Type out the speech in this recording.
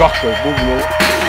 Parfait, beau boulot.